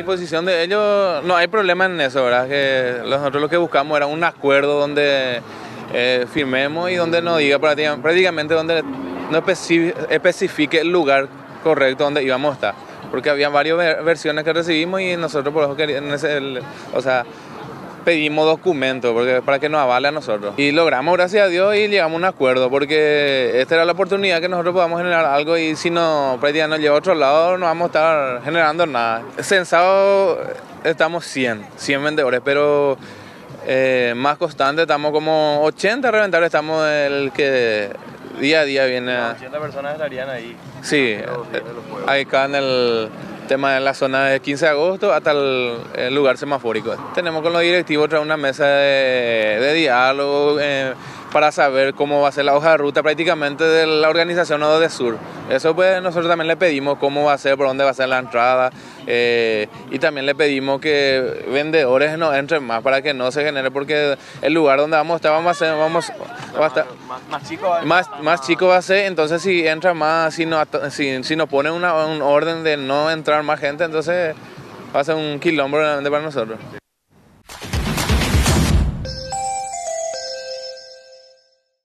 La posición de ellos, no hay problema en eso, ¿verdad? Que nosotros lo que buscamos era un acuerdo donde eh, firmemos y donde nos diga prácticamente donde no especifique el lugar correcto donde íbamos a estar. Porque había varias versiones que recibimos y nosotros por eso queríamos, o sea, pedimos documentos porque, para que nos avale a nosotros. Y logramos, gracias a Dios, y llegamos a un acuerdo porque esta era la oportunidad que nosotros podamos generar algo y si no, prácticamente nos lleva a otro lado, no vamos a estar generando nada. Censado estamos 100, 100 vendedores, pero eh, más constante estamos como 80 reventadores, estamos el que día a día viene. 80 personas estarían ahí. Sí, acá en el tema de la zona de 15 de agosto hasta el, lugar semafórico. Tenemos con los directivos otra una mesa de, diálogo eh, para saber cómo va a ser la hoja de ruta prácticamente de la organización Nodo de Sur. Eso pues nosotros también le pedimos cómo va a ser, por dónde va a ser la entrada eh, y también le pedimos que vendedores no entren más para que no se genere porque el lugar donde vamos a estar vamos a hacer, vamos va a estar más, chico va más, más chico va a ser, entonces si entra más, si no si, si nos pone una, un orden de no entrar más gente, entonces va a ser un quilombo para nosotros.